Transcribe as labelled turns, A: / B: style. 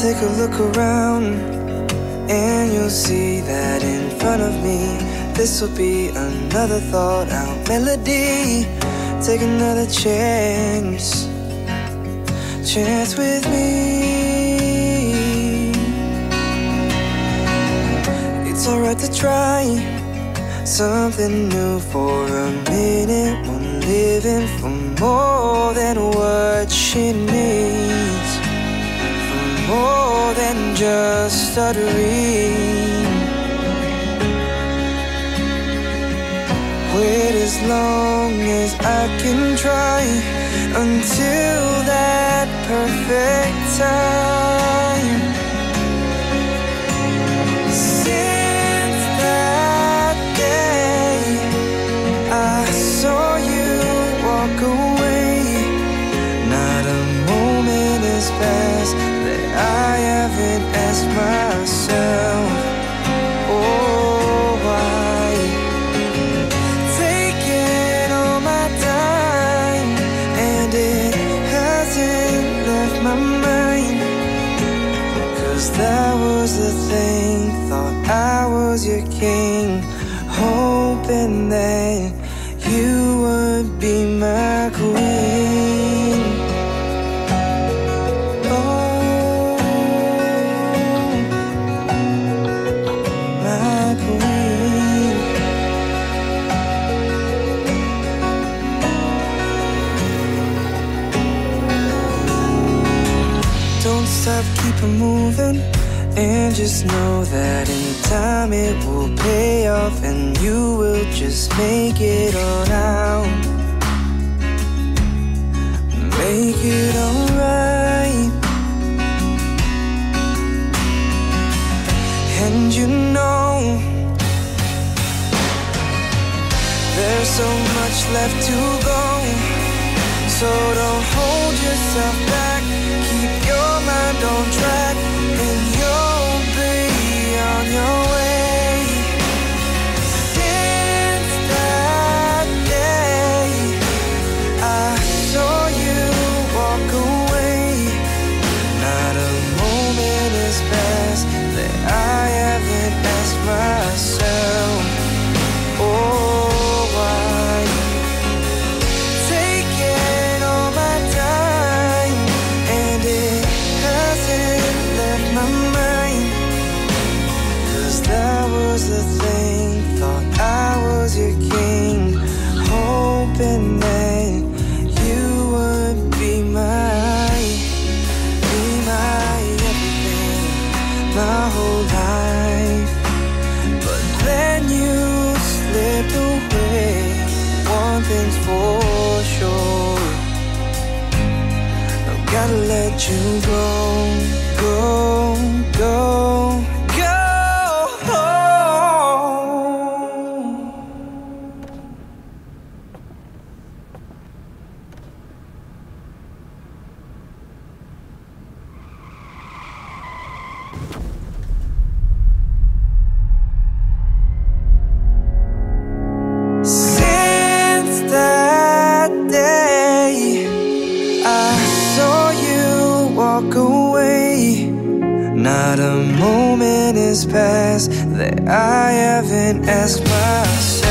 A: Take a look around, and you'll see that in front of me, this will be another thought out melody. Take another chance, chance with me. It's alright to try something new for a minute. One living for more than what she needs, more than just stuttering. Wait as long as I can try until that perfect time. Since that day, I saw you walk away. That I haven't asked myself, oh, why? Taking all my time, and it hasn't left my mind. Cause that was the thing, thought I was your king, hoping that you would be my Keep it moving. And just know that in time it will pay off, and you will just make it on out. Make it alright. And you know, there's so much left to go. So don't hold yourself back. Keep that I saw you walk was the thing, thought I was your king, hoping that you would be my, be my everything, my whole life. But then you slipped away. One thing's for sure. I've gotta let you go, go, moment is past that I haven't asked myself,